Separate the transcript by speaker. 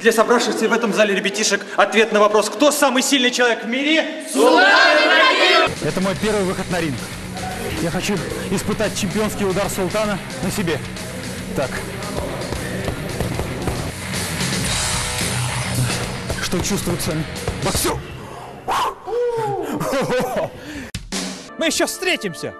Speaker 1: для собравшихся в этом зале ребятишек ответ на вопрос, кто самый сильный человек в мире?
Speaker 2: Это мой первый выход на ринг. Я хочу испытать чемпионский удар султана на себе. Так. Что чувствуется, сами? Боксер!
Speaker 3: Мы еще встретимся!